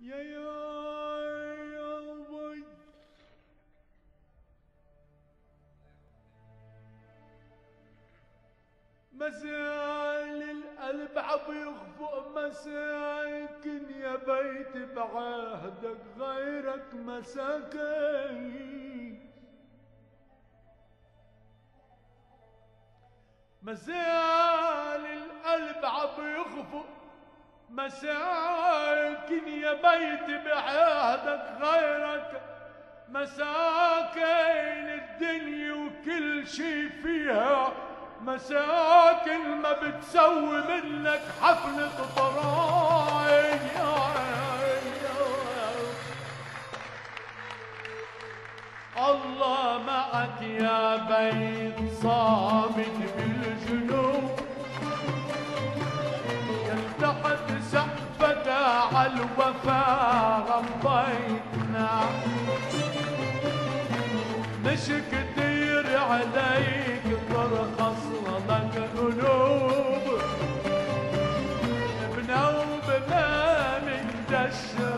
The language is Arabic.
يا يا مسال القلب عم يخفق مساكن يا بيت بعهدك غيرك مساكن. مازال القلب عم يخفق مساكن يا بيت بعهدك غيرك مساكن الدنيا وكل شي فيها مساكن ما بتسوي منك حفلة طرايق الله معك يا بيت صامت بالجنوب الوفا غطيتنا. مش كتير عليك ترخص لك قلوب. بنوب وبنا من دشر